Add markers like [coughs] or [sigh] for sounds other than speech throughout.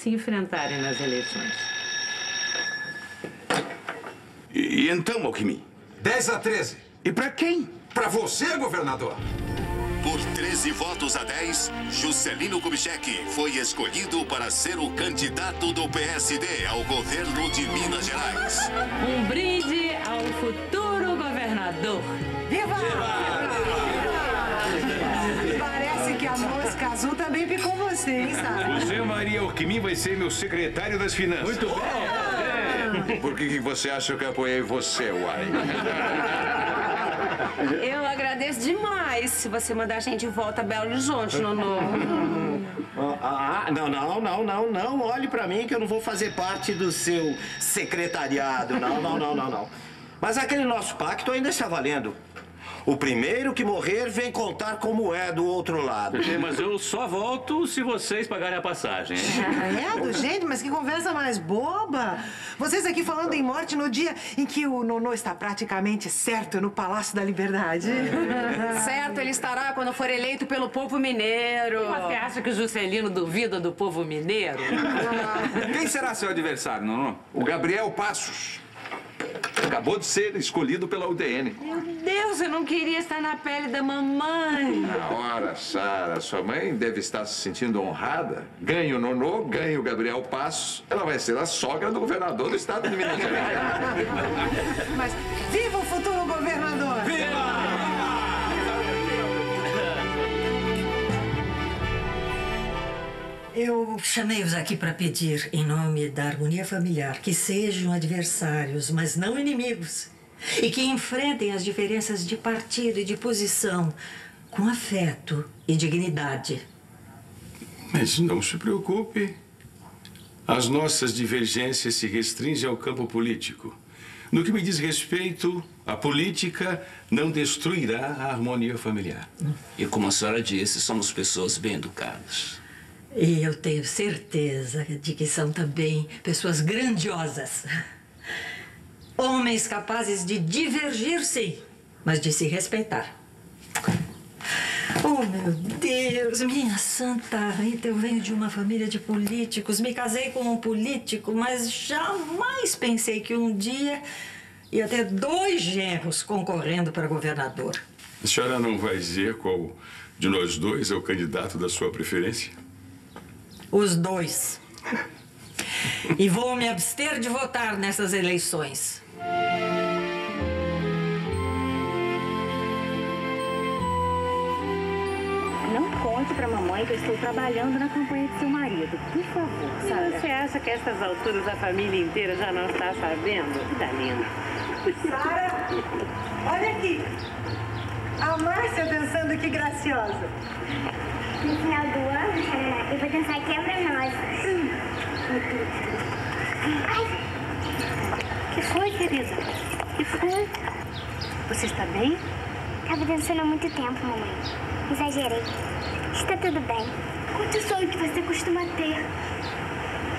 se enfrentarem nas eleições. E, e então, Alckmin? 10 a 13. E para quem? Para você, governador. Por 13 votos a 10, Juscelino Kubitschek foi escolhido para ser o candidato do PSD ao governo de Minas Gerais. Um brinde ao futuro governador. Viva! Parece azul também picou você, hein, Sara? José Maria Alckmin vai ser meu secretário das finanças. Muito bem. Por que, que você acha que eu apoiei você, Uai? Eu agradeço demais se você mandar a gente de volta a Belo Horizonte, Nono. Ah, ah, não, não, não, não, não. Olhe pra mim que eu não vou fazer parte do seu secretariado. Não, não, não, não, não. Mas aquele nosso pacto ainda está valendo. O primeiro que morrer vem contar como é do outro lado. É, mas eu só volto se vocês pagarem a passagem. hein? [laughs] Credo, gente, mas que conversa mais boba. Vocês aqui falando em morte no dia em que o Nonô está praticamente certo no Palácio da Liberdade. [laughs] certo, ele estará quando for eleito pelo povo mineiro. Você acha que o Juscelino duvida do povo mineiro? [laughs] Quem será seu adversário, não? O Gabriel Passos. Acabou de ser escolhido pela UDN. Meu Deus, eu não queria estar na pele da mamãe. Ora, Sara, sua mãe deve estar se sentindo honrada. Ganha o Nonô, ganha o Gabriel Passos. Ela vai ser a sogra do governador do estado de Minas Gerais. Mas viva o futuro governador! Eu chamei-os aqui para pedir, em nome da harmonia familiar, que sejam adversários, mas não inimigos. E que enfrentem as diferenças de partido e de posição com afeto e dignidade. Mas não se preocupe. As nossas divergências se restringem ao campo político. No que me diz respeito, a política não destruirá a harmonia familiar. E como a senhora disse, somos pessoas bem educadas. E eu tenho certeza de que são também pessoas grandiosas. Homens capazes de divergir, sim, mas de se respeitar. Oh, meu Deus, minha santa Rita, eu venho de uma família de políticos. Me casei com um político, mas jamais pensei que um dia ia ter dois genros concorrendo para governador. A senhora não vai dizer qual de nós dois é o candidato da sua preferência? Os dois. E vou me abster de votar nessas eleições. Não conte pra mamãe que eu estou trabalhando na campanha de seu marido. Por favor, Sara. Você acha que a essas alturas a família inteira já não está sabendo? Que tá lindo. Sara, olha aqui. A Márcia dançando que graciosa. No final do ano, eu vou dançar quebra-nós. Ai, que foi, querida? Que foi? Você está bem? tava dançando há muito tempo, mamãe. Exagerei. Está tudo bem. Quanto sonho que você costuma ter?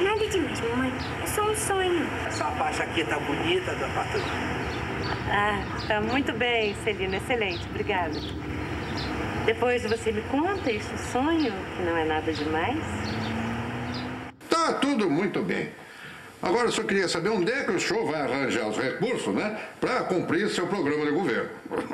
Nada demais, mamãe. É só um sonho. Essa faixa aqui tá bonita, dona Patrulha. Ah, tá muito bem, Celina. Excelente. Obrigada. Depois você me conta isso, sonho, que não é nada demais. Tá tudo muito bem. Agora eu só queria saber onde é que o senhor vai arranjar os recursos, né? Para cumprir seu programa de governo.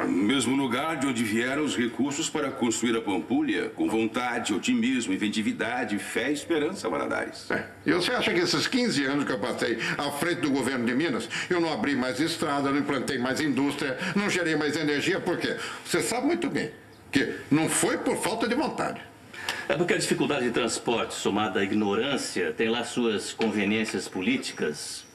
Mesmo lugar de onde vieram os recursos para construir a Pampulha, com vontade, otimismo, inventividade, fé e esperança, Valadares. É. E você acha que esses 15 anos que eu passei à frente do governo de Minas, eu não abri mais estrada, não implantei mais indústria, não gerei mais energia, por quê? Você sabe muito bem que não foi por falta de vontade. É porque a dificuldade de transporte, somada à ignorância, tem lá suas conveniências políticas.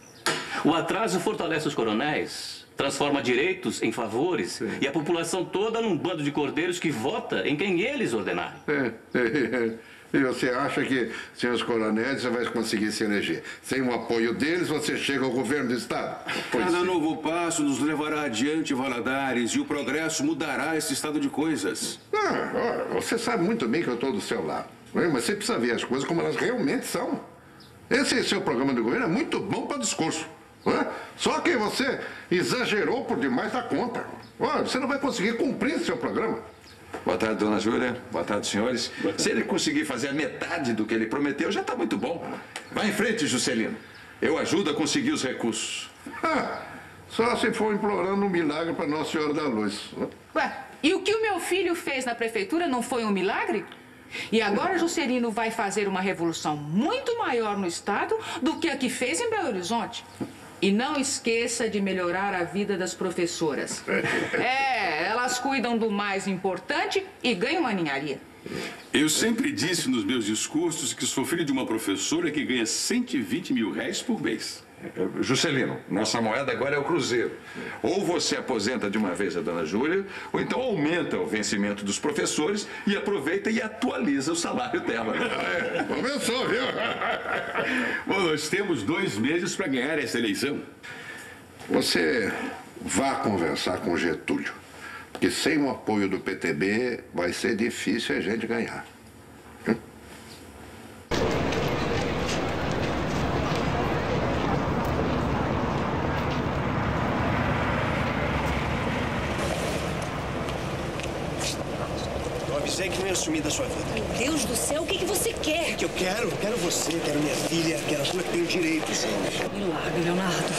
O atraso fortalece os coronéis, transforma direitos em favores e a população toda num bando de cordeiros que vota em quem eles ordenarem. É, é, E você acha que, senhores coronéis, você vai conseguir se eleger? Sem o apoio deles, você chega ao governo do Estado? Pois Cada novo passo nos levará adiante, Valadares, e o progresso mudará esse estado de coisas. Ah, ó, você sabe muito bem que eu estou do seu lado. né? Mas você precisa ver as coisas como elas realmente são. Esse seu programa de governo é muito bom para discurso. né? Só que você exagerou por demais da conta. Ó, Você não vai conseguir cumprir seu programa. Boa tarde, dona Júlia. Boa tarde, senhores. Se ele conseguir fazer a metade do que ele prometeu, já está muito bom. Vai em frente, Juscelino. Eu ajudo a conseguir os recursos. [laughs] Ah, só se for implorando um milagre para Nossa Senhora da Luz. Ué, e o que o meu filho fez na prefeitura não foi um milagre? E agora Juscelino vai fazer uma revolução muito maior no estado do que a que fez em Belo Horizonte. E não esqueça de melhorar a vida das professoras. [laughs] É, elas cuidam do mais importante e ganham uma ninharia. Eu sempre disse nos meus discursos que sou filho de uma professora que ganha 120 mil reais por mês. Juscelino, nossa moeda agora é o Cruzeiro. Ou você aposenta de uma vez a dona Júlia, ou então aumenta o vencimento dos professores e aproveita e atualiza o salário dela. É, [laughs] começou, viu? [laughs] Bom, nós temos dois meses para ganhar essa eleição. Você vá conversar com Getúlio, porque sem o apoio do PTB vai ser difícil a gente ganhar. Avisei que não ia sumir da sua vida. Meu Deus do céu, o que, que você quer? O que eu quero? Eu quero você, quero minha filha, quero a sua que tem direitos. Me larga, Leonardo.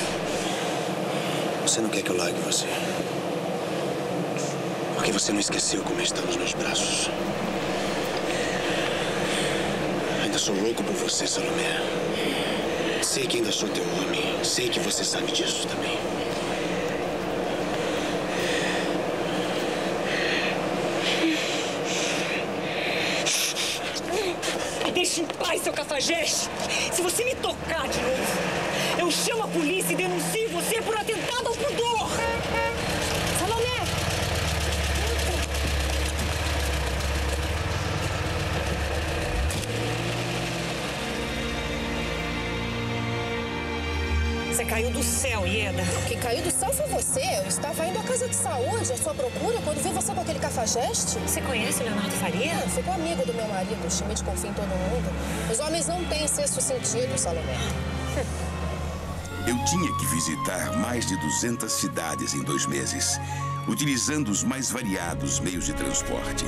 Você não quer que eu largue você. Porque você não esqueceu como está nos meus braços. Ainda sou louco por você, Salomé. Sei que ainda sou teu homem. Sei que você sabe disso também. Deixe em paz, seu cafajeste. Se você me tocar de novo, eu chamo a polícia e denuncio você por atentado ao pudor. Caiu do céu, Ieda. O que caiu do céu foi você. Eu estava indo à casa de saúde à sua procura quando vi você com aquele cafajeste. Você conhece o Leonardo Faria? Eu ficou amigo do meu marido. O Schmidt confia em todo mundo. Os homens não têm sexto sentido, Salomé. [laughs] Eu tinha que visitar mais de 200 cidades em dois meses, utilizando os mais variados meios de transporte.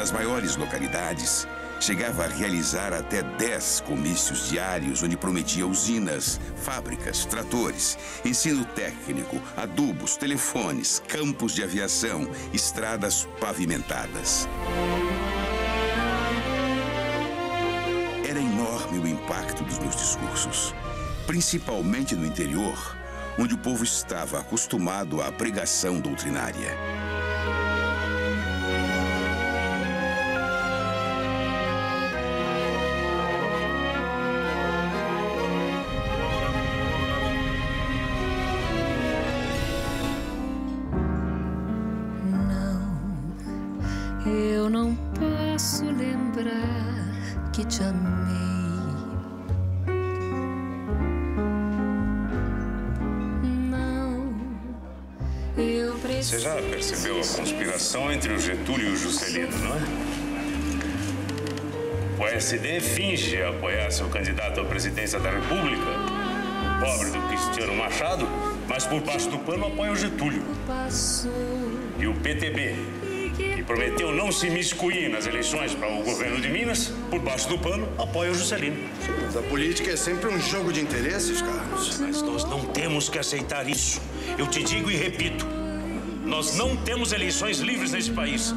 Nas maiores localidades, chegava a realizar até 10 comícios diários, onde prometia usinas, fábricas, tratores, ensino técnico, adubos, telefones, campos de aviação, estradas pavimentadas. Era enorme o impacto dos meus discursos, principalmente no interior, onde o povo estava acostumado à pregação doutrinária. Preciso. Você já percebeu a conspiração entre o Getúlio e o Juscelino, não é? O PSD finge apoiar seu candidato à presidência da República, o pobre do Cristiano Machado, mas por baixo do pano apoia o Getúlio. E o PTB, que prometeu não se miscuir nas eleições para o governo de Minas, por baixo do pano apoia o Juscelino. Mas a política é sempre um jogo de interesses, Carlos. Mas nós não temos que aceitar isso. Eu te digo e repito: nós não temos eleições livres nesse país.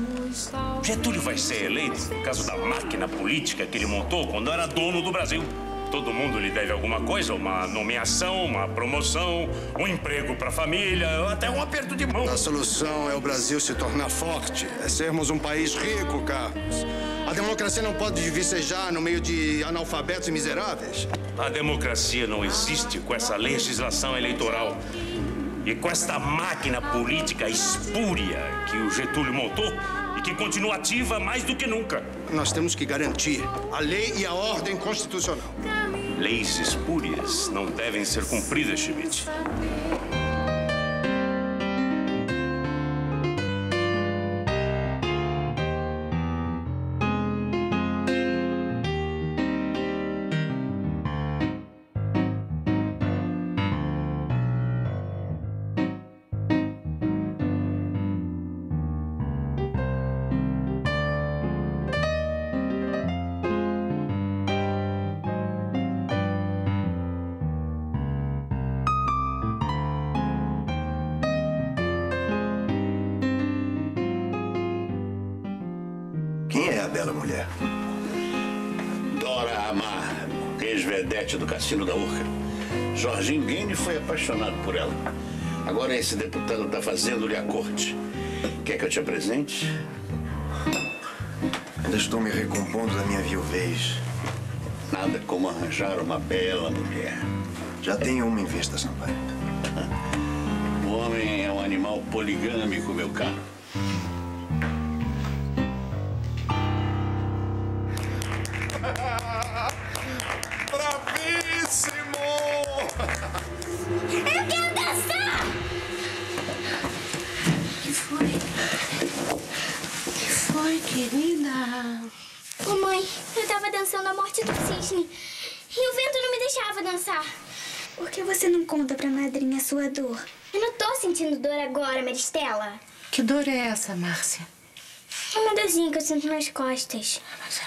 Getúlio vai ser eleito por causa da máquina política que ele montou quando era dono do Brasil. Todo mundo lhe deve alguma coisa, uma nomeação, uma promoção, um emprego para a família, até um aperto de mão. A solução é o Brasil se tornar forte, é sermos um país rico, Carlos. A democracia não pode vicejar no meio de analfabetos e miseráveis. A democracia não existe com essa legislação eleitoral e com esta máquina política espúria que o Getúlio montou e que continua ativa mais do que nunca. Nós temos que garantir a lei e a ordem constitucional. Leis espúrias não devem ser cumpridas, Schmidt. Bela mulher? Dora Amar, ex-vedete do Cassino da Urca. Jorginho Guine foi apaixonado por ela. Agora esse deputado está fazendo-lhe a corte. Quer que eu te apresente? Ainda estou me recompondo da minha viuvez. Nada como arranjar uma bela mulher. Já tenho uma em vista, Sampaio. [laughs] O homem é um animal poligâmico, meu caro. Dor é essa, Márcia? É uma dorzinha que eu sinto nas costas.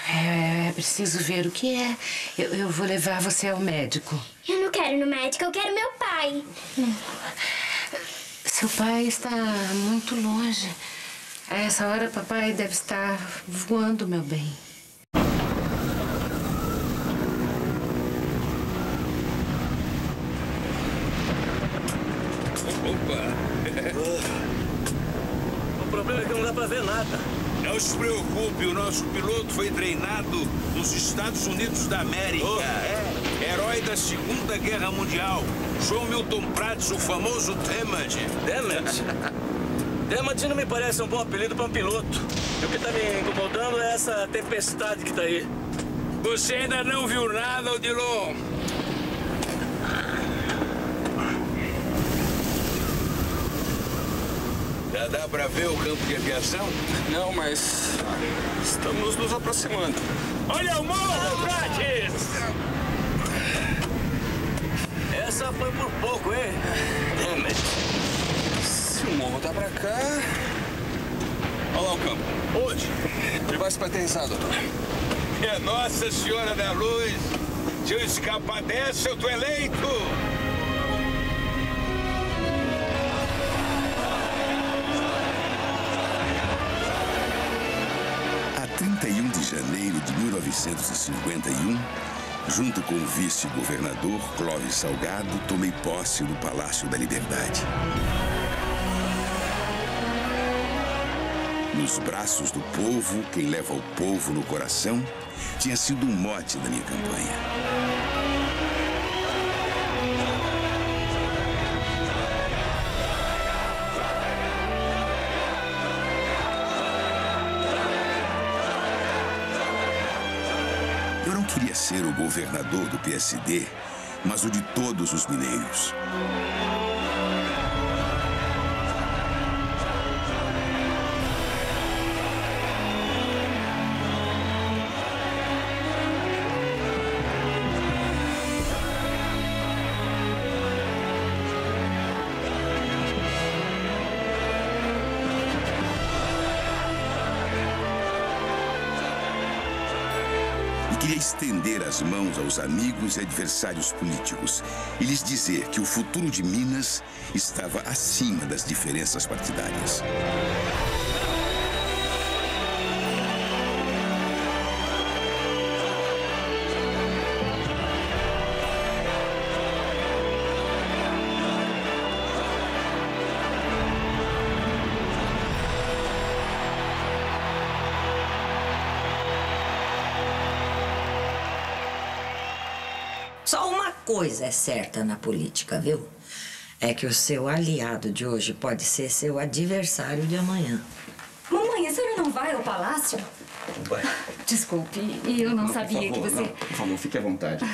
É, é preciso ver o que é. Eu, eu vou levar você ao médico. Eu não quero ir no médico, eu quero meu pai. Seu pai está muito longe. A essa hora, papai deve estar voando, meu bem. É ver nada. Não se preocupe, o nosso piloto foi treinado nos Estados Unidos da América. É, herói da Segunda Guerra Mundial. João Milton Prats, o famoso Temad. Temad? Temad não me parece um bom apelido para um piloto. E o que tá me incomodando é essa tempestade que tá aí. Você ainda não viu nada, Odilon? Já dá pra ver o campo de aviação? Não, mas estamos nos aproximando. Olha o morro, Prates! Essa foi por pouco, hein? Damn it. Se o morro tá pra cá... Olha lá o campo. Onde? Ele vai se para aterrissar, doutor. É Nossa Senhora da Luz! Se eu escapar dessa, eu tô eleito! Janeiro de 1951, junto com o vice-governador Clóvis Salgado, tomei posse no Palácio da Liberdade. Nos braços do povo, quem leva o povo no coração, tinha sido um mote da minha campanha. Ser o governador do PSD, mas o de todos os mineiros. Estender as mãos aos amigos e adversários políticos e lhes dizer que o futuro de Minas estava acima das diferenças partidárias. Coisa é certa na política, viu? É que o seu aliado de hoje pode ser seu adversário de amanhã. Mamãe, a senhora não vai ao palácio? Vai. Desculpe, eu não, sabia por favor, que você. Não, por favor, fique à vontade.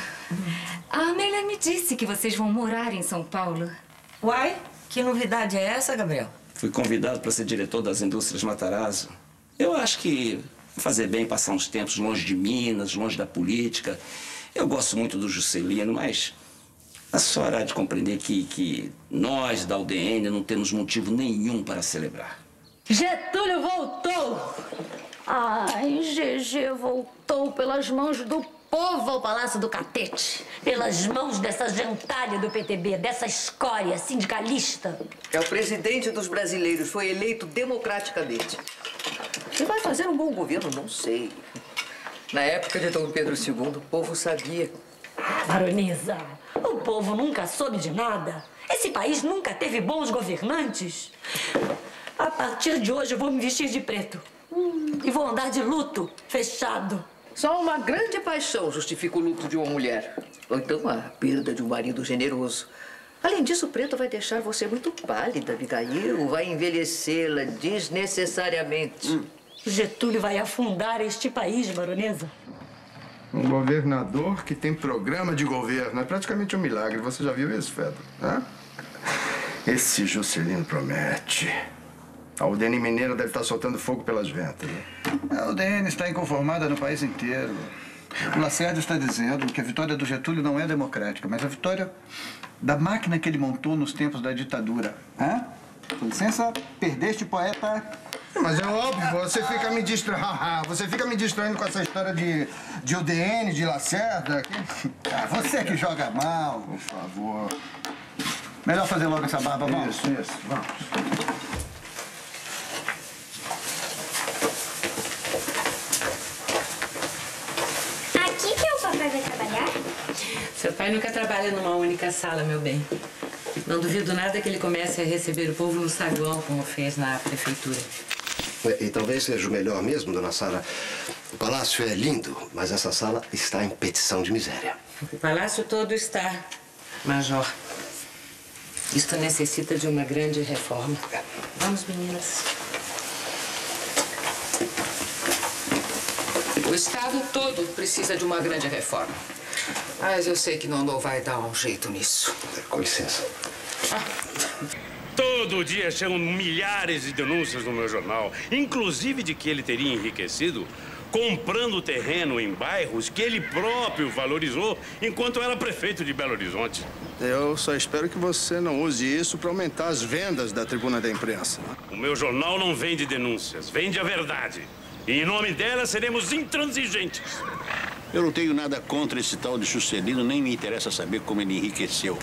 A Amélia me disse que vocês vão morar em São Paulo. Uai, que novidade é essa, Gabriel? Fui convidado para ser diretor das indústrias Matarazzo. Eu acho que fazer bem passar uns tempos longe de Minas, longe da política. Eu gosto muito do Juscelino, mas a senhora há de compreender que, que nós, da UDN, não temos motivo nenhum para celebrar. Getúlio voltou! Ai, GG voltou pelas mãos do povo ao Palácio do Catete. Pelas mãos dessa gentalha do PTB, dessa escória sindicalista. É o presidente dos brasileiros, foi eleito democraticamente. Se vai fazer um bom governo, não sei. Na época de Dom Pedro II, o povo sabia. Baronesa, o povo nunca soube de nada. Esse país nunca teve bons governantes. A partir de hoje eu vou me vestir de preto. Hum, E vou andar de luto, fechado. Só uma grande paixão justifica o luto de uma mulher. Ou então a perda de um marido generoso. Além disso, o preto vai deixar você muito pálida, Abigail. Vai envelhecê-la desnecessariamente. Getúlio vai afundar este país, baronesa. Um governador que tem programa de governo. É praticamente um milagre. Você já viu isso, Fedro? Hã? Esse Juscelino promete. A UDN Mineira deve estar soltando fogo pelas ventas. né? A UDN está inconformada no país inteiro. O Lacerda está dizendo que a vitória do Getúlio não é democrática, mas a vitória da máquina que ele montou nos tempos da ditadura. Hã? Com licença, perdeste, poeta. Mas é óbvio, você fica me distraindo. [laughs] Você fica me distraindo com essa história de, de UDN, de Lacerda. Ah, você que joga mal. Por favor. Melhor fazer logo essa barba, vamos? Isso, isso, vamos. Aqui que o papai vai trabalhar? Seu pai nunca trabalha numa única sala, meu bem. Não duvido nada que ele comece a receber o povo no saguão, como fez na prefeitura. E, talvez seja o melhor mesmo, dona Sara. O palácio é lindo, mas essa sala está em petição de miséria. O palácio todo está, Major. Isto necessita de uma grande reforma. Vamos, meninas. O Estado todo precisa de uma grande reforma. Mas eu sei que Nondô vai dar um jeito nisso. Com licença. Todo dia chegam milhares de denúncias no meu jornal, inclusive de que ele teria enriquecido comprando terreno em bairros que ele próprio valorizou enquanto era prefeito de Belo Horizonte. Eu só espero que você não use isso para aumentar as vendas da tribuna da imprensa. O meu jornal não vende denúncias, vende a verdade. E em nome dela seremos intransigentes. Eu não tenho nada contra esse tal de Juscelino, nem me interessa saber como ele enriqueceu.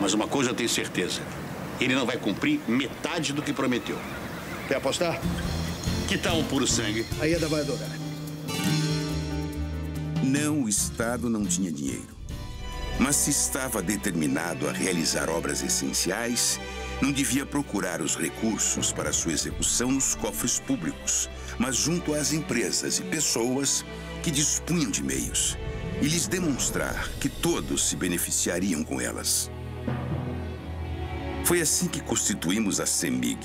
Mas uma coisa eu tenho certeza: ele não vai cumprir metade do que prometeu. Quer apostar? Que tal um puro sangue? A Ieda vai adorar. Não, o Estado não tinha dinheiro. Mas se estava determinado a realizar obras essenciais, não devia procurar os recursos para sua execução nos cofres públicos, mas junto às empresas e pessoas que dispunham de meios, e lhes demonstrar que todos se beneficiariam com elas. Foi assim que constituímos a CEMIG,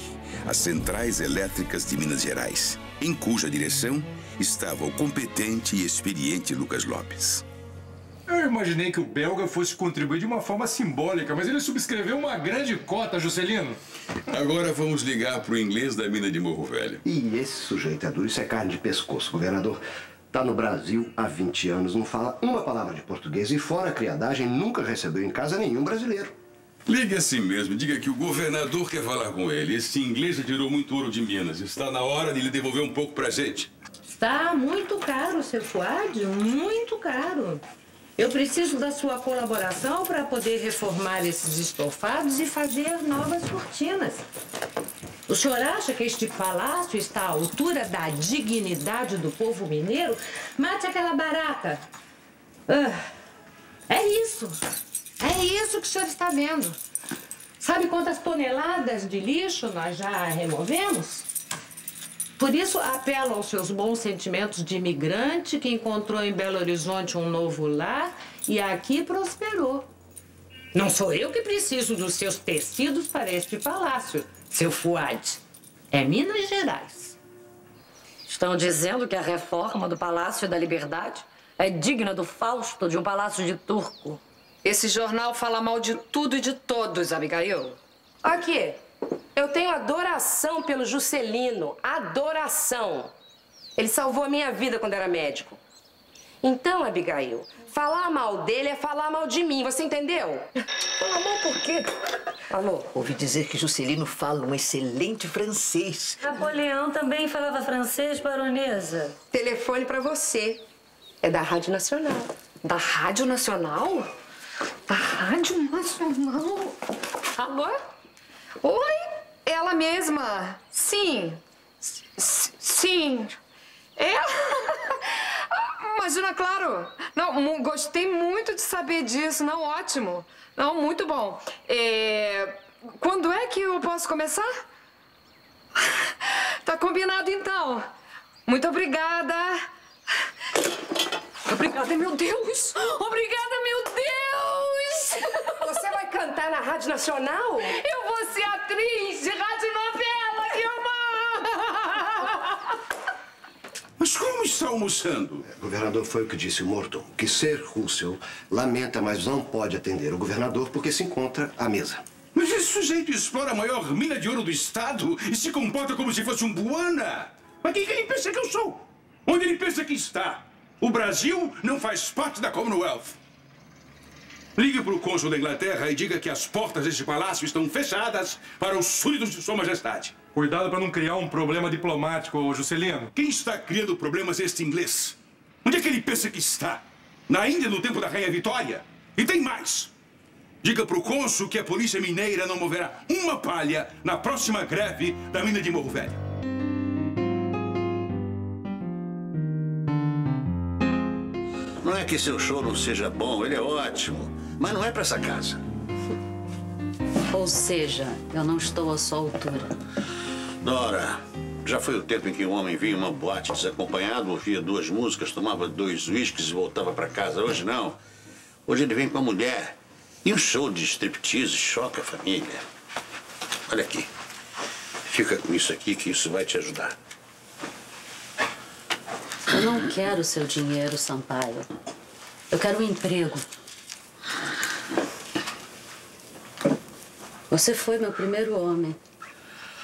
as Centrais Elétricas de Minas Gerais, em cuja direção estava o competente e experiente Lucas Lopes. Eu imaginei que o belga fosse contribuir de uma forma simbólica, mas ele subscreveu uma grande cota, Juscelino. Agora vamos ligar pro inglês da mina de Morro Velho. E esse sujeito é duro, isso é carne de pescoço, governador. Tá no Brasil há 20 anos, não fala uma palavra de português e fora a criadagem nunca recebeu em casa nenhum brasileiro. Ligue assim mesmo, diga que o governador quer falar com ele. Esse inglês já tirou muito ouro de Minas. Está na hora de ele devolver um pouco pra gente. Está muito caro, seu Fuad, muito caro. Eu preciso da sua colaboração para poder reformar esses estofados e fazer novas cortinas. O senhor acha que este palácio está à altura da dignidade do povo mineiro? Mate aquela barata. Ah, é isso. É isso que o senhor está vendo. Sabe quantas toneladas de lixo nós já removemos? Por isso, apelo aos seus bons sentimentos de imigrante que encontrou em Belo Horizonte um novo lar e aqui prosperou. Não sou eu que preciso dos seus tecidos para este palácio, seu Fuad. É Minas Gerais. Estão dizendo que a reforma do Palácio da Liberdade é digna do Fausto de um palácio de turco. Esse jornal fala mal de tudo e de todos, Abigail. Aqui, eu tenho adoração pelo Juscelino. Adoração. Ele salvou a minha vida quando era médico. Então, Abigail, falar mal dele é falar mal de mim, você entendeu? [laughs] Falar mal por quê? Alô? Ouvi dizer que Juscelino fala um excelente francês. Napoleão também falava francês, baronesa. Telefone pra você. É da Rádio Nacional. Da Rádio Nacional? Da Rádio Nacional? Alô? Oi? Ela mesma. Sim. S- Sim. É? [laughs] Imagina, claro. Não, gostei muito de saber disso. Não, ótimo. Não, muito bom. É, Quando é que eu posso começar? [laughs] Tá combinado, então. Muito obrigada. Obrigada, meu Deus. Obrigada, meu Deus. Você vai cantar na Rádio Nacional? Eu vou ser atriz de radionovela, Gilmar. Mas como está almoçando? Governador, foi o que disse o Morton, que Sir Russell lamenta, mas não pode atender o governador porque se encontra à mesa. Mas esse sujeito explora a maior mina de ouro do estado e se comporta como se fosse um buana. Mas quem que ele pensa que eu sou? Onde ele pensa que está? O Brasil não faz parte da Commonwealth. Ligue para o cônsul da Inglaterra e diga que as portas deste palácio estão fechadas para os súditos de Sua Majestade. Cuidado para não criar um problema diplomático, Juscelino. Quem está criando problemas é este inglês. Onde é que ele pensa que está? Na Índia, no tempo da Rainha Vitória? E tem mais. Diga para o cônsul que a polícia mineira não moverá uma palha na próxima greve da mina de Morro Velho. Não é que seu show não seja bom, ele é ótimo. Mas não é pra essa casa. [laughs] Ou seja, eu não estou à sua altura. Dora, já foi o tempo em que um homem vinha em uma boate desacompanhado, ouvia duas músicas, tomava dois uísques e voltava pra casa. Hoje não. Hoje ele vem com a mulher. E um show de striptease choca a família. Olha aqui. Fica com isso aqui que isso vai te ajudar. Eu não quero seu dinheiro, Sampaio. Eu quero um emprego. Você foi meu primeiro homem.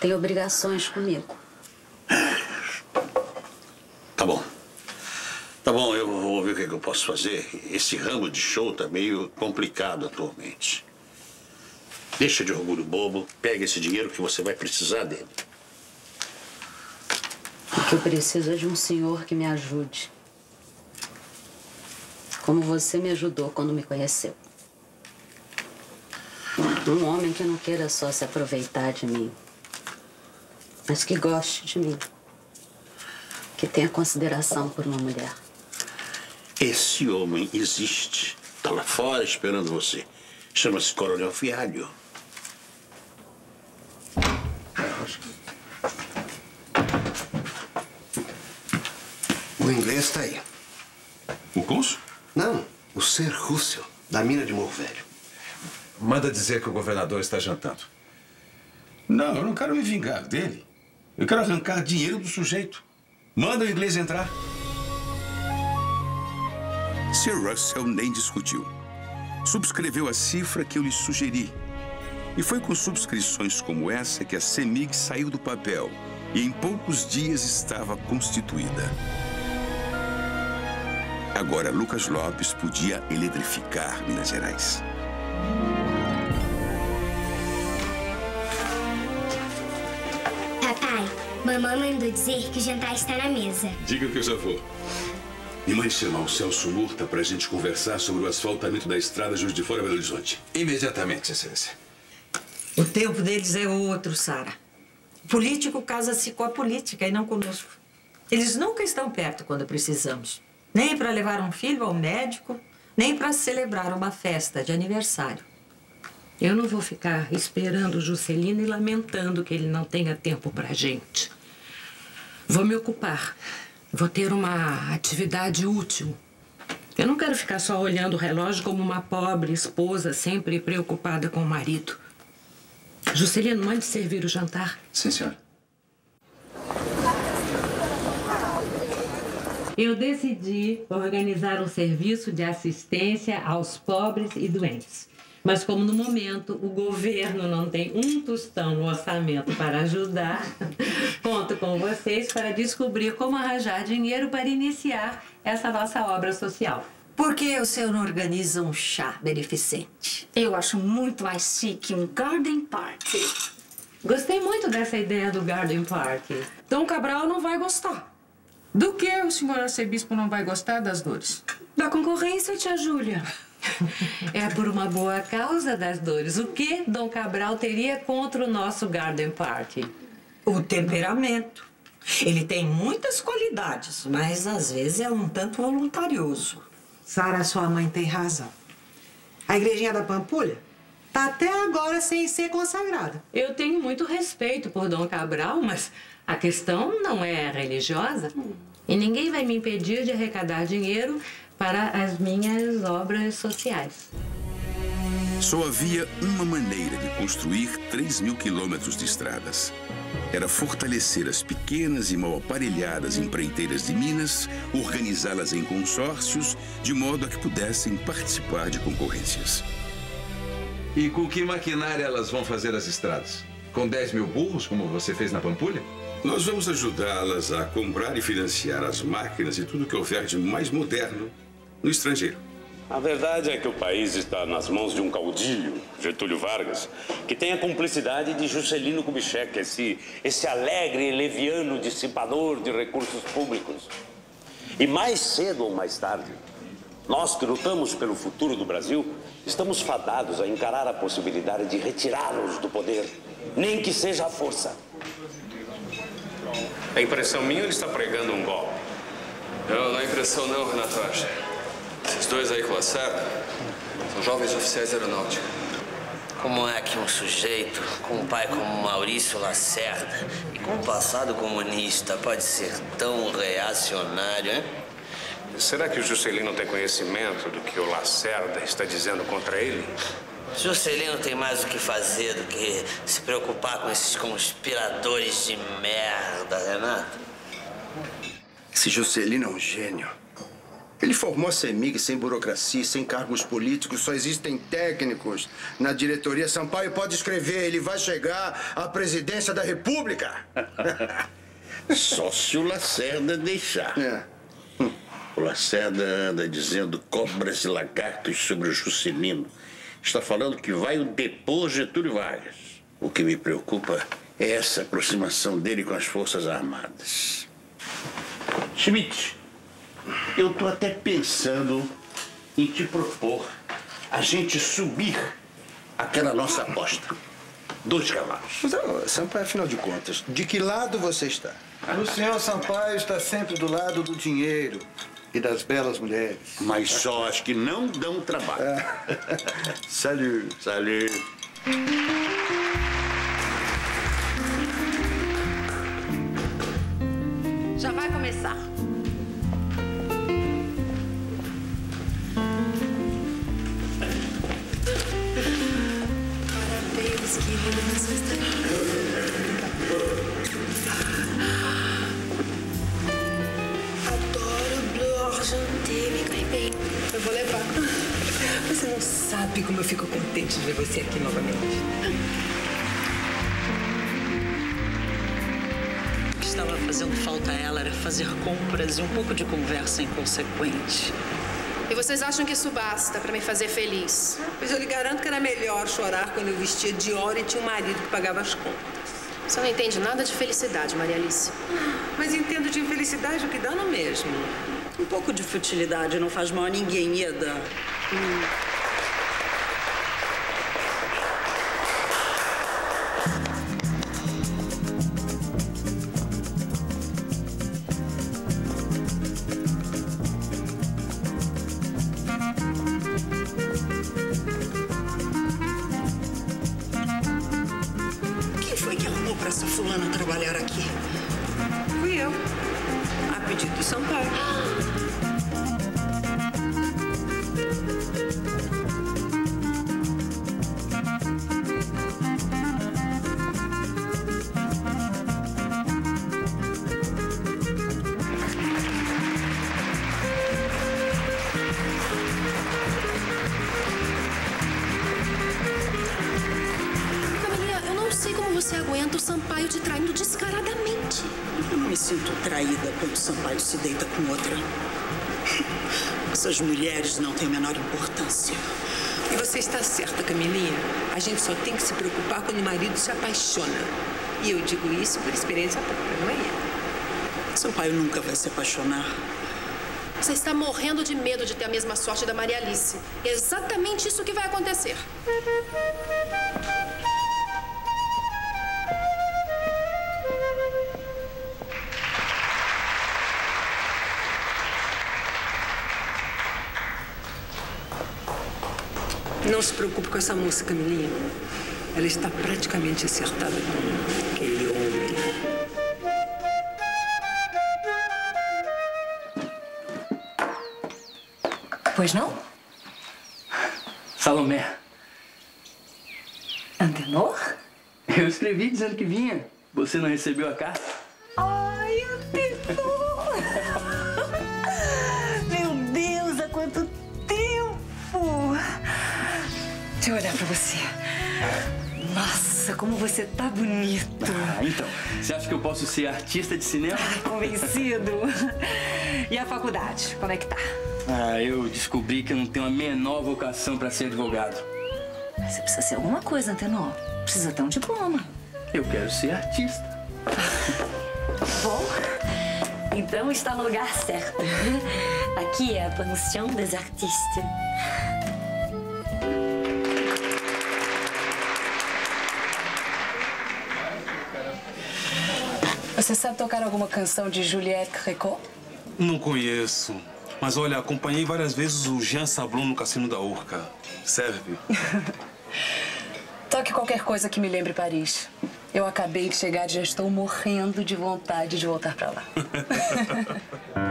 Tem obrigações comigo. Tá bom. Tá bom, eu vou ver o que, é que eu posso fazer. Esse ramo de show tá meio complicado atualmente. Deixa de orgulho bobo, pega esse dinheiro que você vai precisar dele. O que eu preciso é de um senhor que me ajude. Como você me ajudou quando me conheceu. Um homem que não queira só se aproveitar de mim, mas que goste de mim. Que tenha consideração por uma mulher. Esse homem existe. Tá lá fora esperando você. Chama-se Coronel Fialho. O inglês está aí. O cônsul? Não, o Sir Russell, da mina de Morro Velho. Manda dizer que o governador está jantando. Não, eu não quero me vingar dele. Eu quero arrancar dinheiro do sujeito. Manda o inglês entrar. Sir Russell nem discutiu. Subscreveu a cifra que eu lhe sugeri. E foi com subscrições como essa que a CEMIG saiu do papel e em poucos dias estava constituída. Agora, Lucas Lopes podia eletrificar Minas Gerais. Mamãe mandou dizer que o jantar está na mesa. Diga que eu já vou. E mãe chamar o Celso Murta para a gente conversar sobre o asfaltamento da estrada Juiz de Fora Belo Horizonte. Imediatamente, excelência. O tempo deles é outro, Sara. O político casa-se com a política e não conosco. Eles nunca estão perto quando precisamos. Nem para levar um filho ao médico, nem para celebrar uma festa de aniversário. Eu não vou ficar esperando o Juscelino e lamentando que ele não tenha tempo pra gente. Vou me ocupar. Vou ter uma atividade útil. Eu não quero ficar só olhando o relógio como uma pobre esposa sempre preocupada com o marido. Juscelino, mande servir o jantar. Sim, senhora. Eu decidi organizar um serviço de assistência aos pobres e doentes. Mas como no momento o governo não tem um tostão no orçamento para ajudar, [laughs] conto com vocês para descobrir como arranjar dinheiro para iniciar essa nossa obra social. Por que o senhor não organiza um chá beneficente? Eu acho muito mais chique um garden party. Gostei muito dessa ideia do garden party. Dom Cabral não vai gostar. Do que o senhor arcebispo não vai gostar das dores? Da concorrência, tia Júlia. [laughs] É por uma boa causa das dores. O que Dom Cabral teria contra o nosso garden party? O temperamento. Ele tem muitas qualidades, mas às vezes é um tanto voluntarioso. Sara, sua mãe tem razão. A igrejinha da Pampulha tá até agora sem ser consagrada. Eu tenho muito respeito por Dom Cabral, mas a questão não é religiosa. E ninguém vai me impedir de arrecadar dinheiro para as minhas obras sociais. Só havia uma maneira de construir 3 mil quilômetros de estradas. Era fortalecer as pequenas e mal aparelhadas empreiteiras de Minas, organizá-las em consórcios, de modo a que pudessem participar de concorrências. E com que maquinária elas vão fazer as estradas? Com 10 mil burros, como você fez na Pampulha? Nós vamos ajudá-las a comprar e financiar as máquinas e tudo que houver de mais moderno no estrangeiro. A verdade é que o país está nas mãos de um caudilho, Getúlio Vargas, que tem a cumplicidade de Juscelino Kubitschek, esse, esse alegre e leviano dissipador de recursos públicos. E mais cedo ou mais tarde, nós que lutamos pelo futuro do Brasil, estamos fadados a encarar a possibilidade de retirá-los do poder, nem que seja à força. A impressão minha ele está pregando um golpe. Não, não é impressão não, Renato Archer. Esses dois aí com Lacerda são jovens oficiais aeronáutica. Como é que um sujeito com um pai como Maurício Lacerda e com um passado comunista pode ser tão reacionário, hein? Será que o Juscelino tem conhecimento do que o Lacerda está dizendo contra ele? Juscelino tem mais o que fazer do que se preocupar com esses conspiradores de merda, Renato. Esse Juscelino é um gênio. Ele formou a CEMIG sem burocracia, sem cargos políticos, só existem técnicos na diretoria. Sampaio pode escrever, ele vai chegar à presidência da República. [laughs] Só se o Lacerda deixar. É. O Lacerda anda dizendo cobras e lagartos sobre o Juscelino. Está falando que vai o depor Getúlio Vargas. O que me preocupa é essa aproximação dele com as Forças Armadas. Schmidt, eu tô até pensando em te propor a gente subir aquela nossa aposta. Dois cavalos. Mas, Sampaio, afinal de contas, de que lado você está? O senhor Sampaio está sempre do lado do dinheiro e das belas mulheres. Mas só as que não dão trabalho. [laughs] Salut. Salut. Já vai começar. Sabe como eu fico contente de ver você aqui novamente. O que estava fazendo falta a ela era fazer compras e um pouco de conversa inconsequente. E vocês acham que isso basta pra me fazer feliz? Mas eu lhe garanto que era melhor chorar quando eu vestia Dior e tinha um marido que pagava as contas. Você não entende nada de felicidade, Maria Alice. Mas entendo de infelicidade o que dá no mesmo. Um pouco de futilidade não faz mal a ninguém, Ida. Quem apaixona. E eu digo isso por experiência própria, não é. Seu pai nunca vai se apaixonar. Você está morrendo de medo de ter a mesma sorte da Maria Alice. É exatamente isso que vai acontecer. Não se preocupe com essa música, Camilinha. Ela está praticamente acertada com aquele homem. Pois não? Salomé, Antenor? eu escrevi dizendo que vinha. Você não recebeu a carta? Ai, Antenor! [laughs] Meu Deus, há quanto tempo! Deixa eu olhar pra você. Nossa, como você tá bonito! Ah, então, você acha que eu posso ser artista de cinema? Convencido? E a faculdade, como é que tá? Ah, eu descobri que eu não tenho a menor vocação pra ser advogado. Mas Você precisa ser alguma coisa, Antenor. Precisa ter um diploma. Eu quero ser artista. [laughs] Bom, então está no lugar certo. Aqui é a Pension des Artistes. Você sabe tocar alguma canção de Juliette Gréco? Não conheço. Mas olha, acompanhei várias vezes o Jean Sablon no Cassino da Urca. Serve. [laughs] Toque qualquer coisa que me lembre Paris. Eu acabei de chegar e já estou morrendo de vontade de voltar pra lá. [laughs]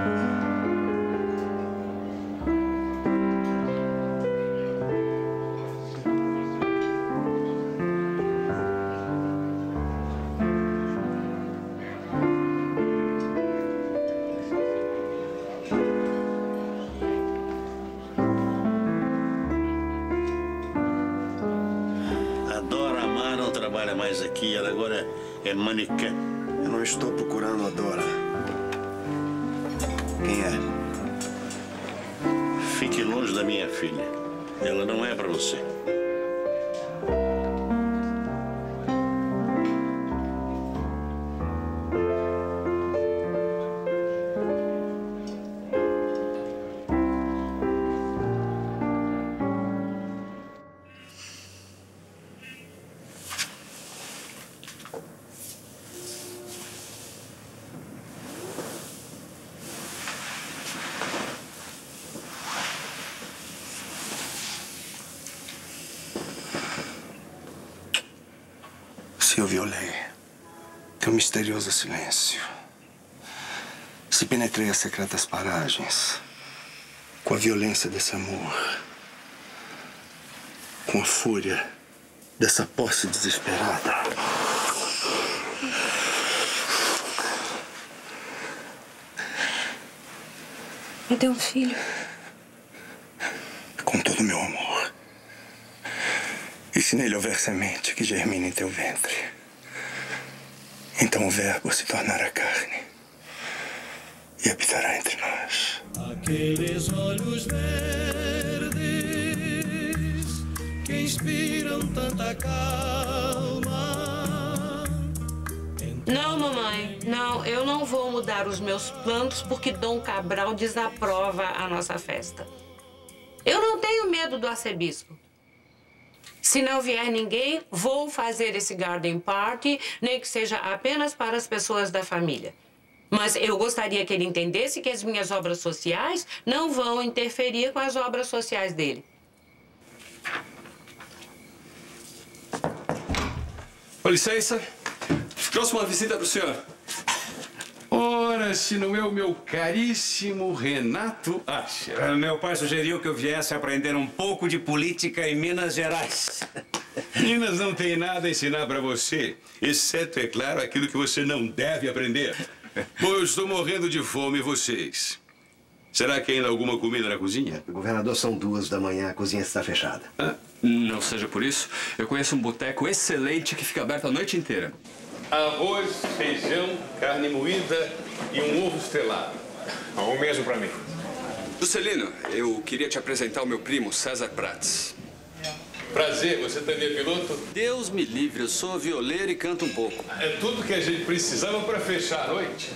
trabalha mais aqui, ela agora é manequim. Eu não estou procurando a Dora. Quem é? Fique longe da minha filha. Ela não é pra você. Misterioso silêncio, se penetrei as secretas paragens com a violência desse amor, com a fúria dessa posse desesperada. Me dê um filho. com todo o meu amor. E se nele houver semente que germine em teu ventre, então o Verbo se tornará carne e habitará entre nós. Aqueles olhos verdes que inspiram tanta calma. Não, mamãe, não, eu não vou mudar os meus planos porque Dom Cabral desaprova a nossa festa. Eu não tenho medo do arcebispo. Se não vier ninguém, vou fazer esse garden party, nem que seja apenas para as pessoas da família. Mas eu gostaria que ele entendesse que as minhas obras sociais não vão interferir com as obras sociais dele. Com licença. Trouxe uma visita pro senhor. Ora, se não é o meu caríssimo Renato Asher. É, Meu pai sugeriu que eu viesse aprender um pouco de política em Minas Gerais. [laughs] Minas não tem nada a ensinar pra você, exceto, é claro, aquilo que você não deve aprender. Bom, eu estou morrendo de fome e vocês. Será que ainda há alguma comida na cozinha? Governador, são duas da manhã, a cozinha está fechada. Não seja por isso, eu conheço um boteco excelente que fica aberto a noite inteira. Arroz, feijão, carne moída e um ovo estrelado. O mesmo para mim. Juscelino, eu queria te apresentar o meu primo, César Prats. Prazer, você também é piloto? Deus me livre, eu sou violeiro e canto um pouco. É tudo que a gente precisava para fechar a noite.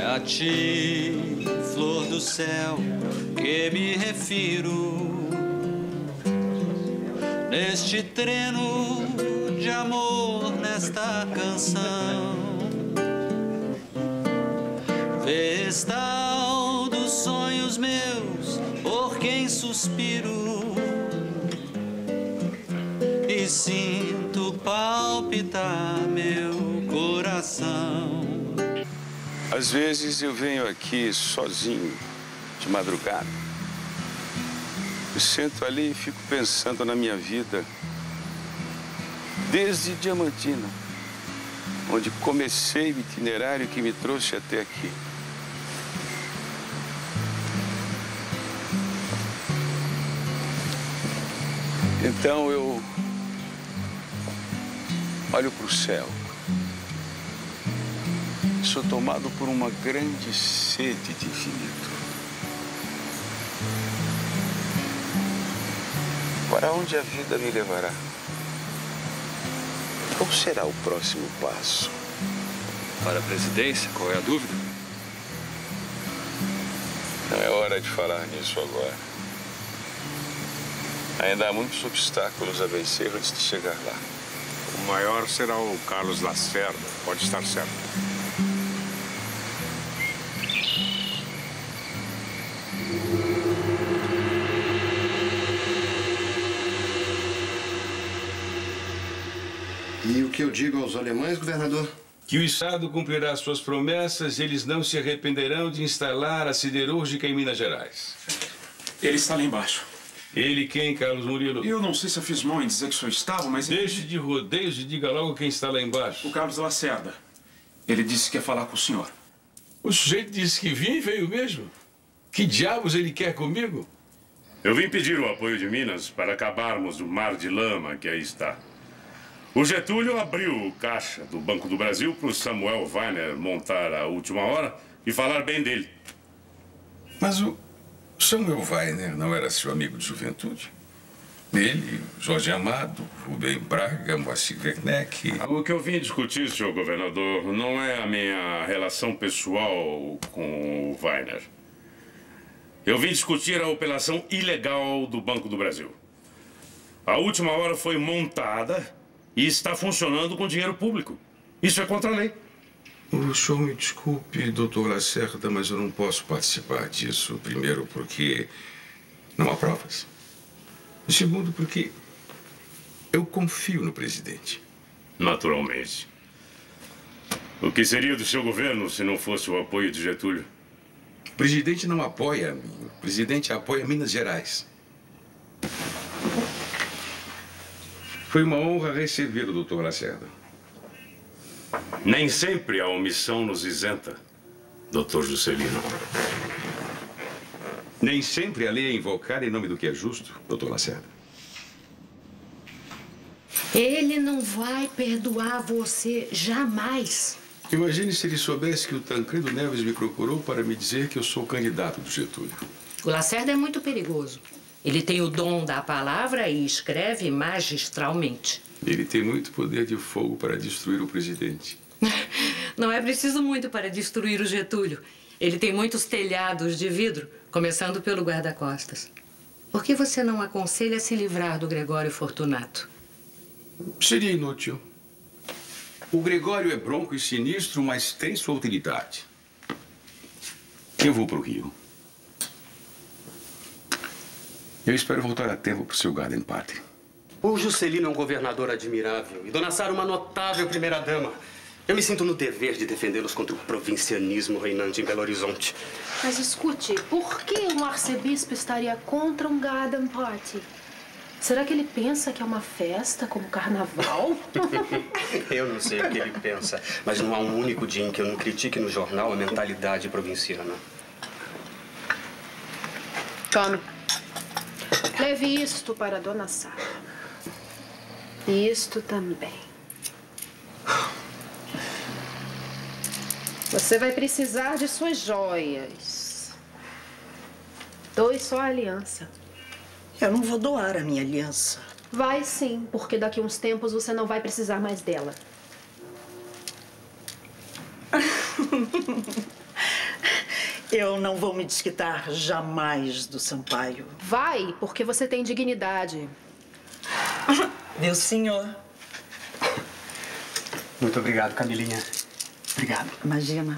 É a ti, flor do céu, que me refiro. Neste treno de amor, nesta canção. Vestal dos sonhos meus, suspiro e sinto palpitar meu coração. Às vezes eu venho aqui sozinho, de madrugada. Eu sento ali e fico pensando na minha vida, desde Diamantina, onde comecei o itinerário que me trouxe até aqui. Então eu olho para o céu. Sou tomado por uma grande sede de infinito. Para onde a vida me levará? Qual será o próximo passo? Para a presidência, qual é a dúvida? Não é hora de falar nisso agora. Ainda há muitos obstáculos a vencer antes de chegar lá. O maior será o Carlos Lacerda, pode estar certo. Digo aos alemães, governador? Que o Estado cumprirá suas promessas e eles não se arrependerão de instalar a siderúrgica em Minas Gerais. Ele está lá embaixo. Ele quem, Carlos Murilo? Eu não sei se eu fiz mal em dizer que o senhor estava, mas... Deixe de rodeios e diga logo quem está lá embaixo. O Carlos Lacerda. Ele disse que quer falar com o senhor. O sujeito disse que vinha e veio mesmo. Que diabos ele quer comigo? Eu vim pedir o apoio de Minas para acabarmos o mar de lama que aí está. O Getúlio abriu o caixa do Banco do Brasil para o Samuel Weiner montar a última hora e falar bem dele. Mas o Samuel Weiner não era seu amigo de juventude? Ele, Jorge Amado, Rubem Braga, Moacir Werneck... O que eu vim discutir, senhor governador, não é a minha relação pessoal com o Weiner. Eu vim discutir a operação ilegal do Banco do Brasil. A última hora foi montada e está funcionando com dinheiro público. Isso é contra a lei. O senhor me desculpe, doutor Lacerda, mas eu não posso participar disso. Primeiro, porque não há provas. E segundo, porque eu confio no presidente. Naturalmente. O que seria do seu governo se não fosse o apoio de Getúlio? O presidente não apoia a mim. O presidente apoia Minas Gerais. Foi uma honra receber o doutor Lacerda. Nem sempre a omissão nos isenta, doutor Juscelino. Nem sempre a lei é invocada em nome do que é justo, doutor Lacerda. Ele não vai perdoar você jamais. Imagine se ele soubesse que o Tancredo Neves me procurou para me dizer que eu sou candidato do Getúlio. O Lacerda é muito perigoso. Ele tem o dom da palavra e escreve magistralmente. Ele tem muito poder de fogo para destruir o presidente. [laughs] Não é preciso muito para destruir o Getúlio. Ele tem muitos telhados de vidro, começando pelo guarda-costas. Por que você não aconselha se livrar do Gregório Fortunato? Seria inútil. O Gregório é bronco e sinistro, mas tem sua utilidade. Eu vou para o Rio. Eu espero voltar a tempo para o seu Garden Party. O Juscelino é um governador admirável e Dona Sara uma notável primeira-dama. Eu me sinto no dever de defendê-los contra o provincianismo reinante em Belo Horizonte. Mas escute, por que um arcebispo estaria contra um garden party? Será que ele pensa que é uma festa como carnaval? [laughs] eu não sei o que ele pensa, mas não há um único dia em que eu não critique no jornal a mentalidade provinciana. Tome. Leve isto para Dona Sara. E isto também. Você vai precisar de suas joias. Doe sua aliança. Eu não vou doar a minha aliança. Vai sim, porque daqui a uns tempos você não vai precisar mais dela. [laughs] Eu não vou me desquitar jamais do Sampaio. Vai, porque você tem dignidade. Meu senhor. Muito obrigado, Camilinha. Obrigado. Imagina.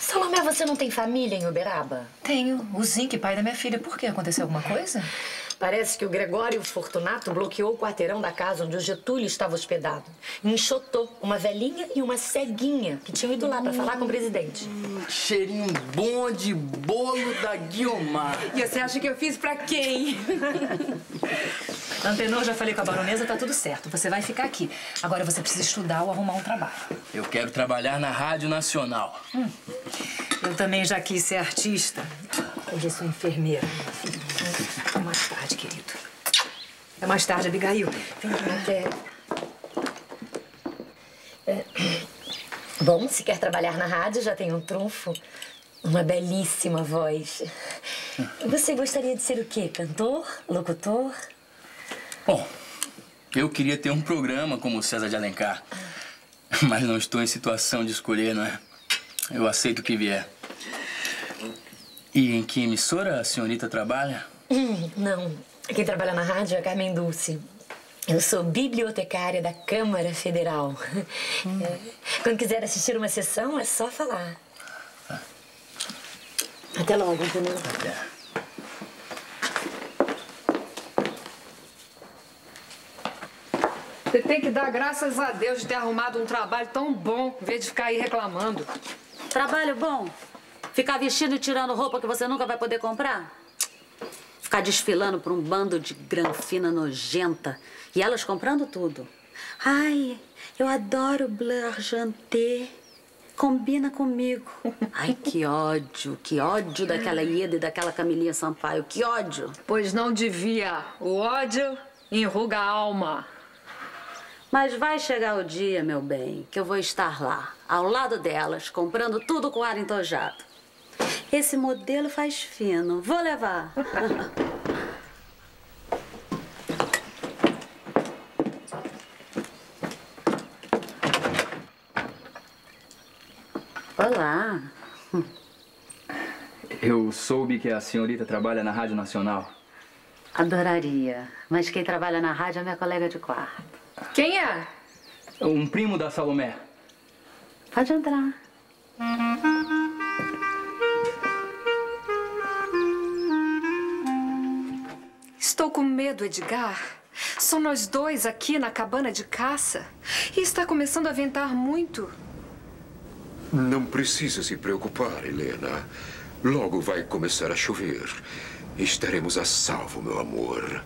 Salomé, você Você não tem família em Uberaba? Tenho. O Zinc, pai da minha filha. Por quê? Aconteceu alguma coisa? Parece que o Gregório Fortunato bloqueou o quarteirão da casa onde o Getúlio estava hospedado. E enxotou uma velhinha e uma ceguinha que tinham ido lá para falar com o presidente. Cheirinho bom de bolo da Guiomar. E você acha que eu fiz pra quem? [laughs] Antenor, já falei com a baronesa, tá tudo certo. Você vai ficar aqui. Agora você precisa estudar ou arrumar um trabalho. Eu quero trabalhar na Rádio Nacional. Hum. Eu também já quis ser artista. Hoje eu sou enfermeira. Até mais tarde, querido. Até mais tarde, Abigail. Vem. É, [clears throat] Bom, se quer trabalhar na rádio, já tem um trunfo. Uma belíssima voz. Você gostaria de ser o quê? Cantor? Locutor? Bom, eu queria ter um programa como o César de Alencar. Mas não estou em situação de escolher, não é? Eu aceito o que vier. E em que emissora a senhorita trabalha? Hum, [coughs] não. Quem trabalha na rádio é Carmen Dulce. Eu sou bibliotecária da Câmara Federal. [laughs] É, Quando quiser assistir uma sessão, é só falar. Até logo, entendeu? Até. Você tem que dar graças a Deus de ter arrumado um trabalho tão bom, em vez de ficar aí reclamando. Trabalho bom? Ficar vestindo e tirando roupa que você nunca vai poder comprar? Ficar desfilando por um bando de granfina nojenta e elas comprando tudo. Ai, eu adoro bleu argenté. Combina comigo. Ai, que ódio, que ódio daquela Ieda e daquela Camilinha Sampaio, que ódio. Pois não devia. O ódio enruga a alma. Mas vai chegar o dia, meu bem, que eu vou estar lá, ao lado delas, comprando tudo com ar entojado. Esse modelo faz fino. Vou levar. Olá. Eu soube que a senhorita trabalha na Rádio Nacional. Adoraria. Mas quem trabalha na rádio é minha colega de quarto. Quem é? Um primo da Salomé. Pode entrar. Estou com medo, Edgar. Só nós dois aqui na cabana de caça. E está começando a ventar muito. Não precisa se preocupar, Helena. Logo vai começar a chover. Estaremos a salvo, meu amor.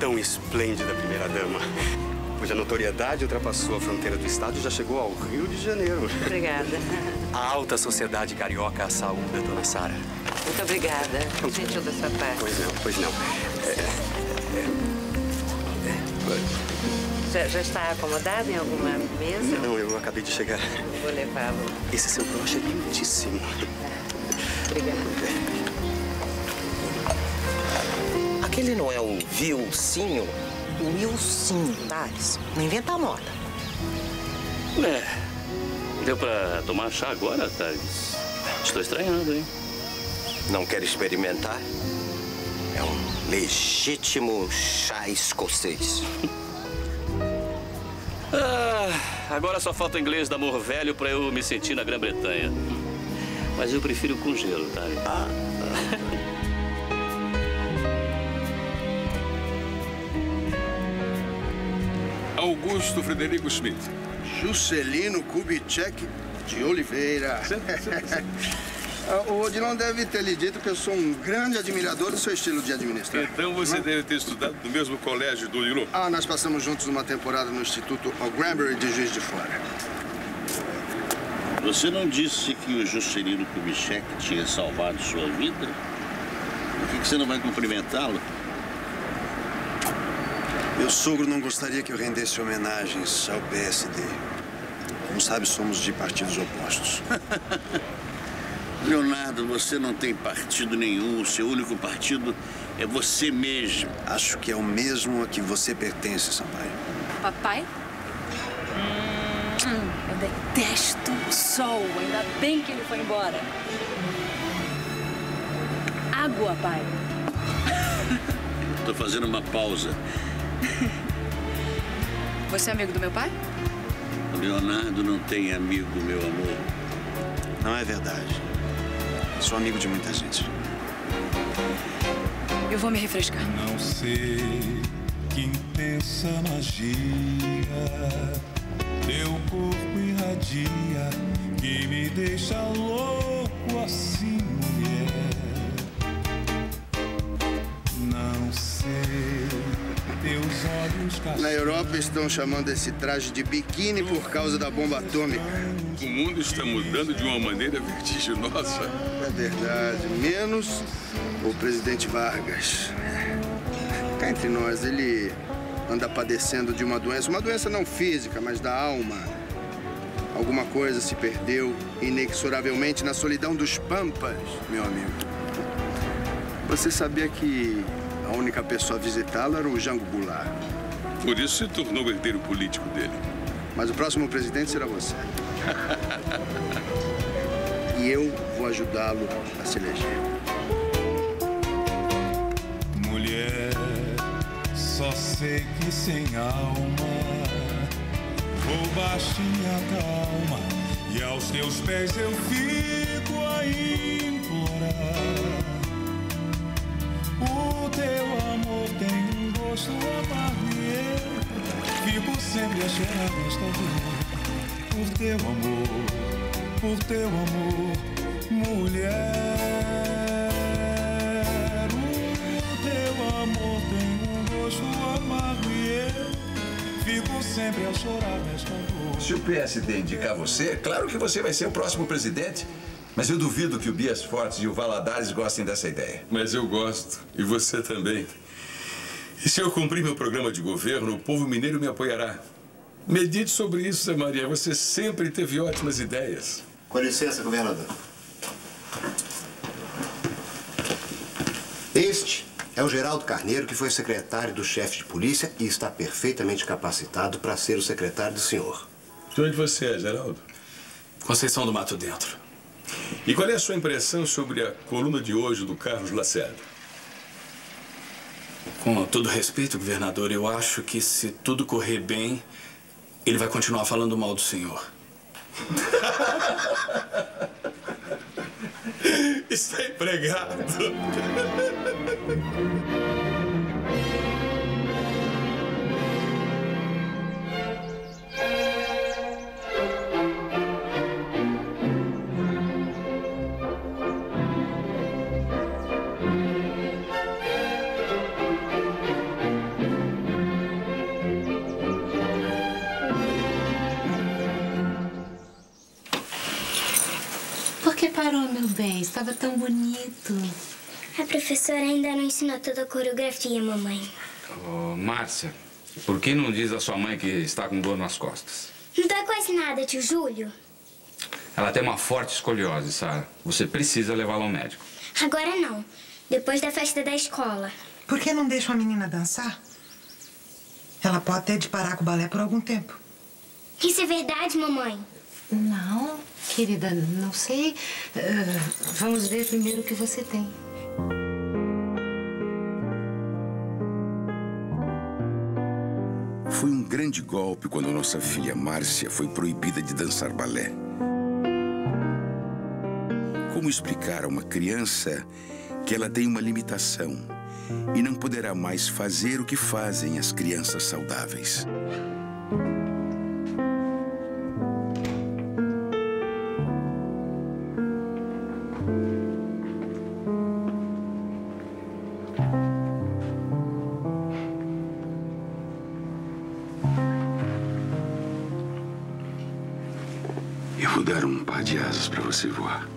Tão esplêndida primeira-dama. Cuja notoriedade ultrapassou a fronteira do estado e já chegou ao Rio de Janeiro. Obrigada. A alta sociedade carioca a saúde, dona Sara. Muito obrigada. Gentil da sua parte. Pois não, pois não. Já, já está acomodado em alguma mesa? Não, eu acabei de chegar. Vou levá-lo. Esse seu broche é lindíssimo. Obrigada. Aquele não é o Vilcinho? Wilcinho, Thales. Não inventa moda. É. Deu pra tomar chá agora, Thales? Estou estranhando, hein? Não quer experimentar? É um legítimo chá escocês. [laughs] Ah, agora só falta o inglês da Amor Velho pra eu me sentir na Grã-Bretanha. Mas eu prefiro com gelo, tá? [laughs] Augusto Frederico Schmidt. Juscelino Kubitschek de Oliveira. [laughs] Ah, O Odilon deve ter lhe dito que eu sou um grande admirador do seu estilo de administrar. Então você deve ter estudado no mesmo colégio do Lilo. Ah, nós passamos juntos uma temporada no Instituto O'Granbury de Juiz de Fora. Você não disse que o Juscelino Kubitschek tinha salvado sua vida? Por que você não vai cumprimentá-lo? Meu sogro não gostaria que eu rendesse homenagens ao PSD. Como sabe, somos de partidos opostos. [laughs] Leonardo, você não tem partido nenhum. O seu único partido É você mesmo. Acho que é o mesmo a que você pertence, Sampaio. Papai? Hum, eu detesto o sol. Ainda bem que ele foi embora. Água, pai. Tô fazendo uma pausa. [laughs] Você é amigo do meu pai? O Leonardo não tem amigo, meu amor. Não é verdade. Sou amigo de muita gente. Eu vou me refrescar. Não sei que intensa magia teu corpo irradia que me deixa louco assim, mulher. Não sei. Na Europa estão chamando esse traje de biquíni por causa da bomba atômica. O mundo está mudando de uma maneira vertiginosa. É verdade. Menos o presidente Vargas. Cá entre nós, ele anda padecendo de uma doença, uma doença não física, mas da alma. Alguma coisa se perdeu inexoravelmente na solidão dos Pampas, meu amigo. Você sabia que a única pessoa a visitá-lo era o Jango Goulart. Por isso se tornou o herdeiro político dele. Mas o próximo presidente será você. [laughs] E eu vou ajudá-lo a se eleger. Mulher, só sei que sem alma roubaste minha calma e aos teus pés eu fico a tem um gosto amargo e eu fico sempre a chorar nesta dor. Por teu amor, por teu amor, mulher. O teu amor tem um gosto amargo e eu fico sempre a chorar nesta dor. Se o PSD indicar você, é claro que você vai ser o próximo presidente. Mas eu duvido que o Bias Fortes e o Valadares gostem dessa ideia. Mas eu gosto. E você também. E se eu cumprir meu programa de governo, o povo mineiro me apoiará. Medite sobre isso, Zé Maria. Você sempre teve ótimas ideias. Com licença, governador. Este é o Geraldo Carneiro, que foi secretário do chefe de polícia e está perfeitamente capacitado para ser o secretário do senhor. De onde você é, Geraldo? Conceição do Mato Dentro. E qual é a sua impressão sobre a coluna de hoje do Carlos Lacerda? Com todo respeito, governador, eu acho que se tudo correr bem, ele vai continuar falando mal do senhor. [laughs] Está empregado. [laughs] Parou, meu bem? Estava tão bonito. A professora ainda não ensinou toda a coreografia, mamãe. Ô, Márcia, por que não diz à sua mãe que está com dor nas costas? Não dá quase nada, tio Júlio. Ela tem uma forte escoliose, Sara. Você precisa levá-la ao médico. Agora não. Depois da festa da escola. Por que não deixa a menina dançar? Ela pode ter de parar com o balé por algum tempo. Isso é verdade, mamãe? Não, querida, não sei. Ah, vamos ver primeiro o que você tem. Foi um grande golpe quando nossa filha Márcia foi proibida de dançar balé. Como explicar a uma criança que ela tem uma limitação e não poderá mais fazer o que fazem as crianças saudáveis? Asas para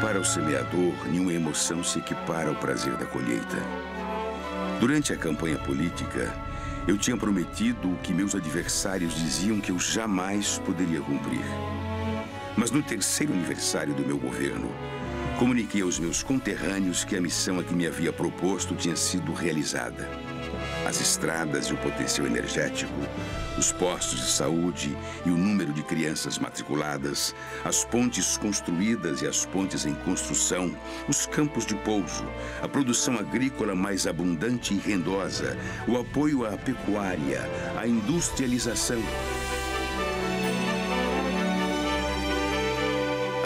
Para o semeador, nenhuma emoção se equipara ao prazer da colheita. Durante a campanha política, eu tinha prometido o que meus adversários diziam que eu jamais poderia cumprir. Mas no terceiro aniversário do meu governo, comuniquei aos meus conterrâneos que a missão a que me havia proposto tinha sido realizada. As estradas e o potencial energético, os postos de saúde e o número de crianças matriculadas, as pontes construídas e as pontes em construção, os campos de pouso, a produção agrícola mais abundante e rendosa, o apoio à pecuária, a industrialização.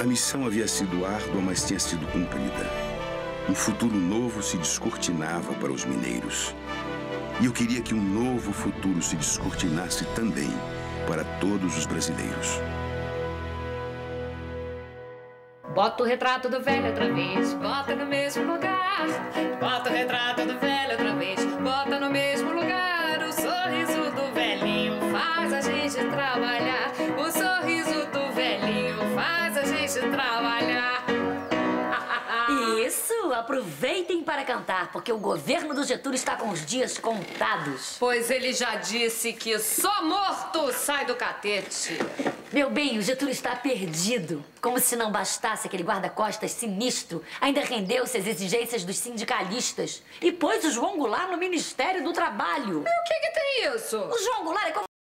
A missão havia sido árdua, mas tinha sido cumprida. Um futuro novo se descortinava para os mineiros. E eu queria que um novo futuro se descortinasse também para todos os brasileiros. Bota o retrato do velho outra vez, bota no mesmo lugar. Bota o retrato do velho outra vez, bota no mesmo lugar. O sorriso do velhinho faz a gente trabalhar. O sorriso do velhinho faz a gente trabalhar. Isso, aproveitem para cantar, porque o governo do Getúlio está com os dias contados. Pois ele já disse que só morto sai do catete. Meu bem, o Getúlio está perdido. Como se não bastasse aquele guarda-costas sinistro, ainda rendeu-se às exigências dos sindicalistas e pôs o João Goulart no Ministério do Trabalho. E o que, que tem isso? O João Goulart é como